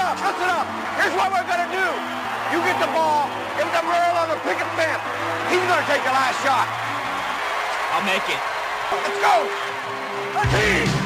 up, listen up. Here's what we're gonna do. You get the ball, give the Merle on the picket fence. He's gonna take the last shot. I'll make it. Let's go. Let's.